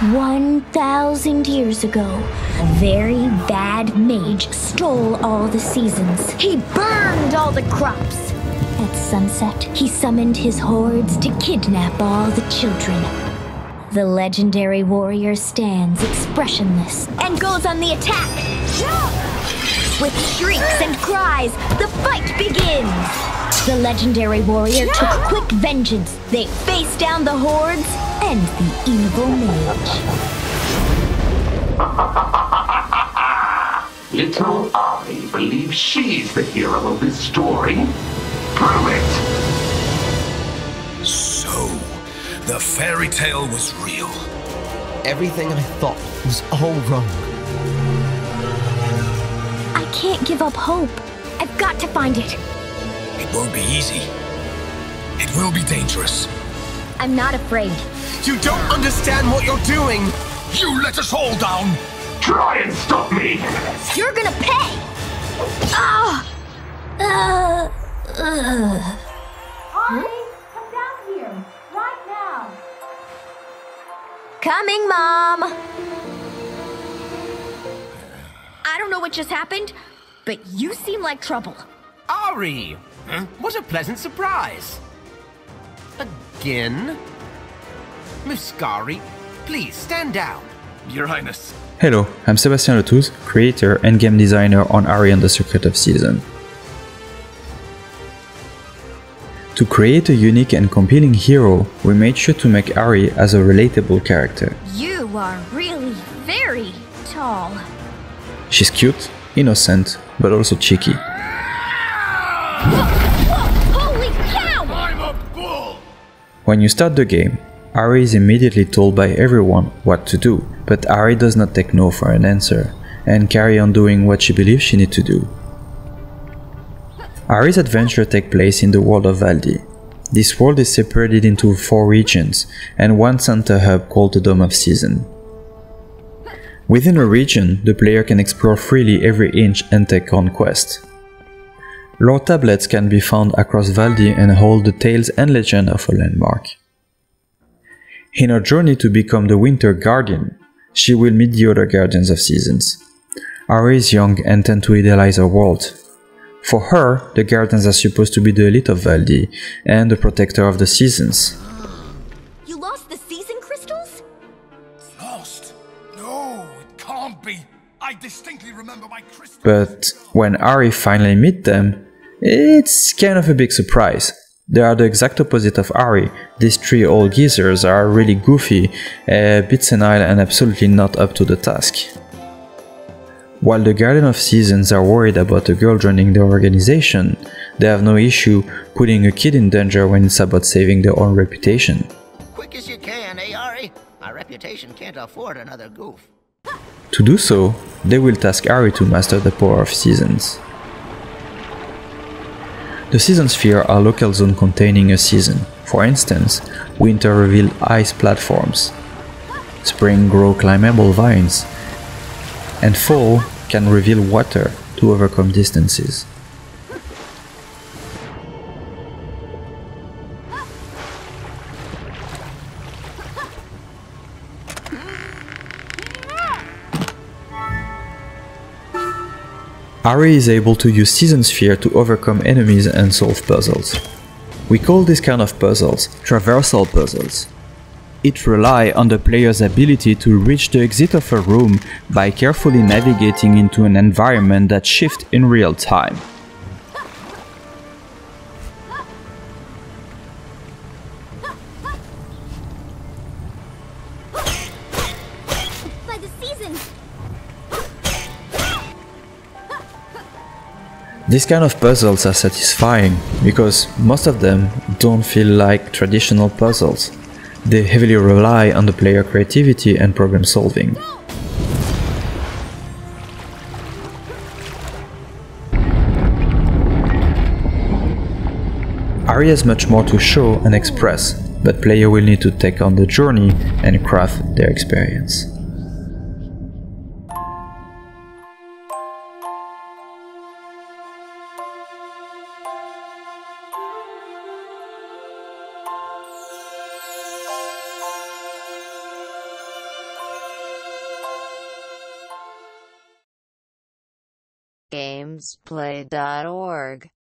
1,000 years ago, a very bad mage stole all the seasons. He burned all the crops. At sunset, he summoned his hordes to kidnap all the children. The legendary warrior stands expressionless and goes on the attack. With shrieks and cries, the fight begins. The legendary warrior took quick vengeance. They faced down the hordes and the evil mage. Little Ary believes she's the hero of this story. Prove it! So, the fairy tale was real. Everything I thought was all wrong. I can't give up hope. I've got to find it. It won't be easy. It will be dangerous. I'm not afraid. You don't understand what you're doing! You let us all down! Try and stop me! You're gonna pay! Ah! Uh, uh. Ary, come down here, right now. Coming, Mom! I don't know what just happened, but you seem like trouble. Ary! Huh? What a pleasant surprise! Again? Muscari, please stand down. Your Highness. Hello, I'm Sebastian Letouze, creator and game designer on Ary and the Secret of Season. To create a unique and compelling hero, we made sure to make Ary as a relatable character. You are really very tall. She's cute, innocent, but also cheeky. When you start the game, Ary is immediately told by everyone what to do, but Ary does not take no for an answer and carry on doing what she believes she needs to do. Ary's adventure takes place in the world of Valdi. This world is separated into four regions and one center hub called the Dome of Season. Within a region, the player can explore freely every inch and take on quests. Lore tablets can be found across Valdi and hold the tales and legend of a landmark. In her journey to become the Winter Guardian, she will meet the other Guardians of Seasons. Ary is young and tend to idealize her world. For her, the Guardians are supposed to be the elite of Valdi and the protector of the seasons. You lost the season crystals? Lost? No, it can't be. I distinctly remember my crystal. But when Ary finally meets them, it's kind of a big surprise. They are the exact opposite of Ary. These three old geezers are really goofy, a bit senile and absolutely not up to the task. While the Guardian of Seasons are worried about a girl joining their organization, they have no issue putting a kid in danger when it's about saving their own reputation. Quick as you can, eh, Ary? My reputation can't afford another goof. To do so, they will task Ary to master the power of seasons. The season sphere are local zones containing a season. For instance, winter reveal ice platforms, spring grow climbable vines, and fall can reveal water to overcome distances. Ary is able to use Season Sphere to overcome enemies and solve puzzles. We call this kind of puzzles traversal puzzles. It rely on the player's ability to reach the exit of a room by carefully navigating into an environment that shifts in real time. These kind of puzzles are satisfying because most of them don't feel like traditional puzzles. They heavily rely on the player creativity and problem solving. Ary has much more to show and express, but player will need to take on the journey and craft their experience. Gamezplay.org